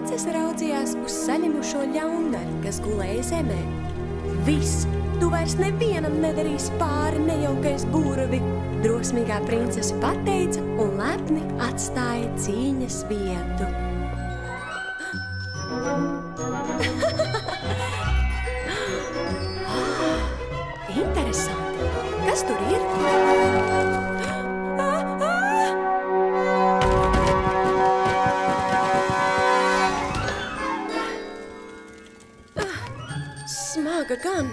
princese raudzījās uz saņemušo ļaundaru, kas gulēja zemē. Viss, tu vairs nevienam nedarīsi pāri nejaukais būravi, drosmīgā princese pateica un lepni atstāja cīņas vietu. Interesanti. Kas tur ir? Smaga gan.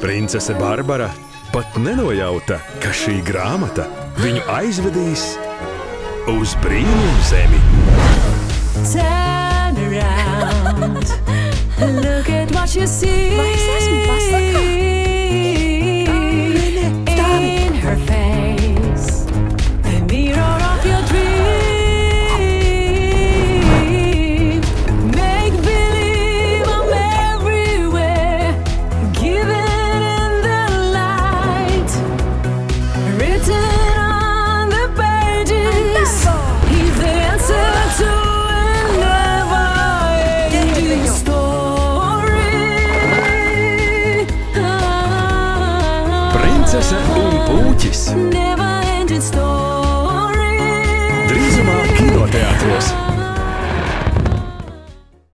Princese Barbara pat nenojauta, ka šī grāmata viņu aizvedīs uz brīnumu zemi. Turn around. Look at what you see. Vai es esmu pasakā? Princese un puķis drīzumā kinoteātros.